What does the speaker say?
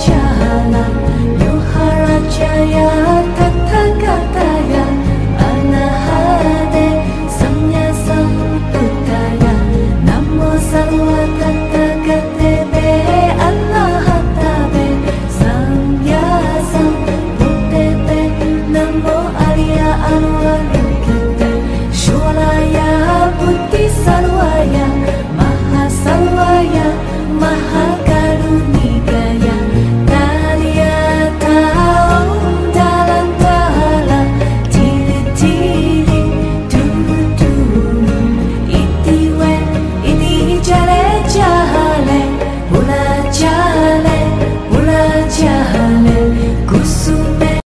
家。